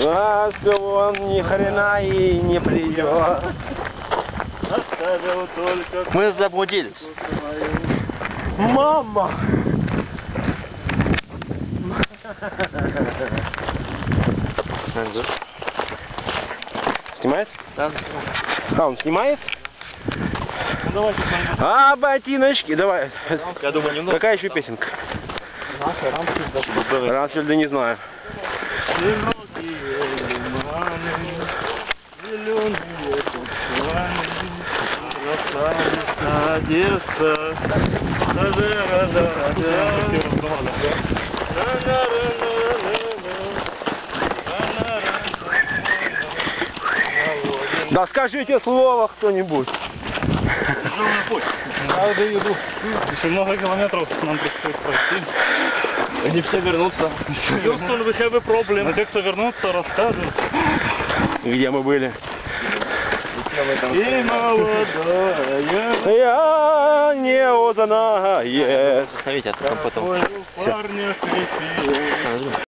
А что он ни хрена и не придет. Мы заблудились. Мама! Снимает? Да. А, он снимает? Ну давайте. А, ботиночки, давай. Я думаю, немного. Какая еще песенка? Рамки даже Раньше не знаю. Красавица Одесса. Да скажите слово кто-нибудь. Правда еду. Еще много километров нам предстоит пройти. Они все вернутся. Хьюстон, we have a problem. Кто вернутся, расскажут. Где мы были? И молодая. Я не узнаю. Остановите, а то потом. Нажми.